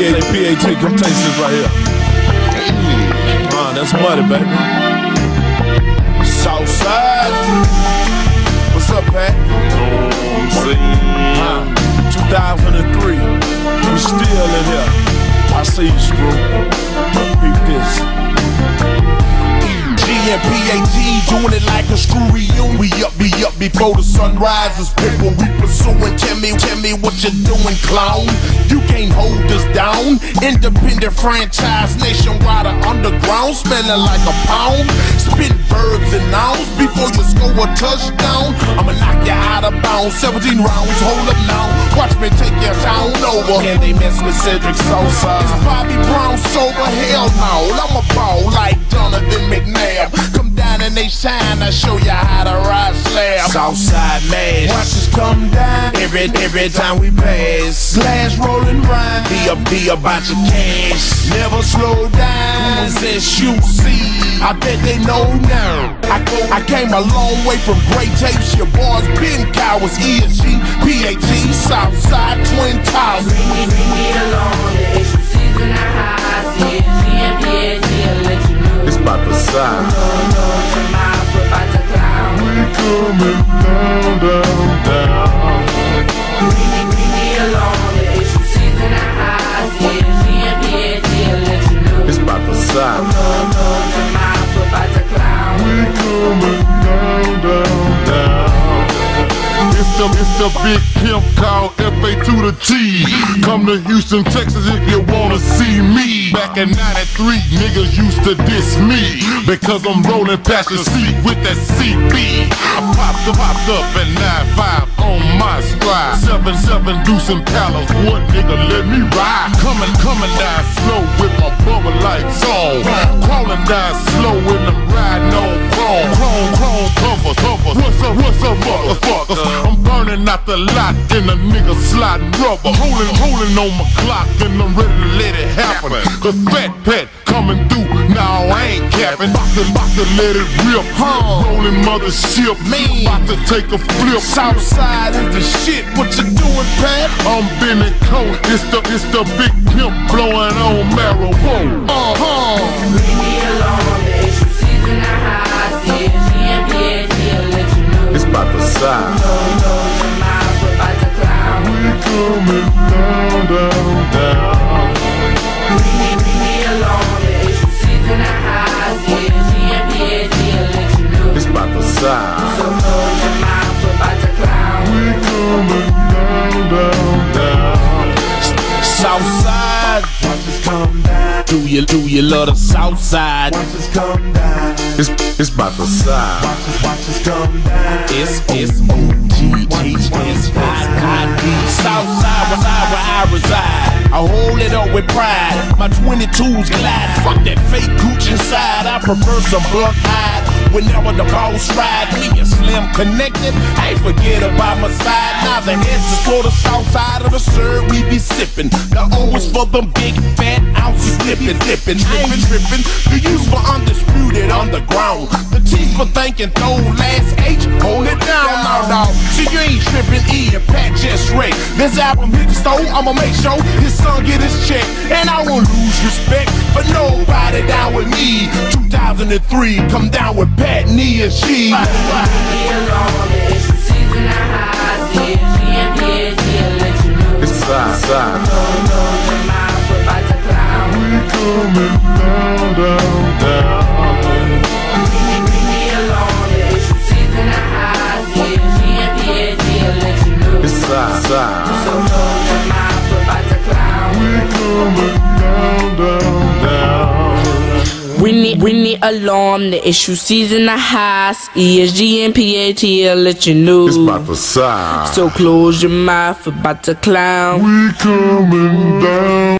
PA, PAT, come taste this right here. Uh, that's money, baby. Southside. What's up, Pat? Uh, 2003. We still in here. I see you, Screw. Beat this. GMPAT doing it like a screw reunion. We up, be up before the sun rises. People we pursuing. Tell me, tell me what you're doing, clown. You can't down. Independent franchise, nationwide or underground, smelling like a pound. Spit verbs and nouns before you score a touchdown. I'ma knock you out of bounds. 17 rounds, hold up now. Watch me take your town over. Can they mess with Cedric Sosa? Is Bobby Brown sober? Hell no. I'm a ball like Donovan McNabb. Come down and they shine. I show you how to ride slab. Southside mash. Watch us come down. Every every time we pass. Glass rolling round. Be a be about your cash. Never slow down. Who's SUC? I bet they know now. I go. I came a long way from great tapes. Your boys been cowards. ESG, PAT, Southside, Twin Towers. Bring me, bring me along. The issue season I high. See GMPAT, I'll let you know. It's about the side. No, no, the mouth about to clown. Coming It's the, the big pimp called FA to the T. Come to Houston, Texas if you wanna see me. Back in 93, niggas used to diss me. Because I'm rolling past the seat with that CB. I popped up, popped up at 9-5 on my stride. 7-7 deuce and palace, what nigga let me ride? Coming, coming down slow with my bubble lights on. Crawling down slow with I'm riding on chrome. Chrome, chrome covers, covers. What's up, what's up, motherfuckers? I'm burning out the lot and a nigga sliding rubber. Holding, holding on my clock and I'm ready to let it happen. Cause Fat Pat coming through, now I ain't capping. About to, about to let it rip. Rolling mothership, Man. About to take a flip. Southside is the shit. What you doing, Pat? I'm Benny Coat, it's the, it's the big pimp blowing on marijuana. Uh-huh. Bring me along. The issue season I high. See GMPAT, I'll let you know. It's about the side. Coming me, along. The issue season I high. See GMPAT, I'll let you know. It's about the side. You do you love the Southside? watch us come down, It's, it's about the side. watch us, watch us come down. It's it's O G H S I I D Southside, where I where I reside. I hold it up with pride. My 22s glide. Fuck that fake gooch inside. I prefer some buck hide. Whenever the boss ride, me and Slim connected. I ain't forget about my side. Now the S is for the south side of the serve. We be sipping. The O is for them big fat ounces dipping, dipping, tripping. The U's for undisputed underground. The T for thinking throw last H. Hold it down now, dog. So you ain't tripping E and Pat just Ray. This album hit the store. I'ma make sure his son get his check. And I won't lose respect for nobody down with me. 2003, come down with Pat, Nia, and she. Me along. Coming down, down, down. Me. The issue season high. It's side, side. So the mouth about to clown. Coming down, down, down. Ring the, ring the alarm, the issue season the highs. ESG and PAT, I'll let you know. It's about the side. So close your mouth, about to clown. We coming down.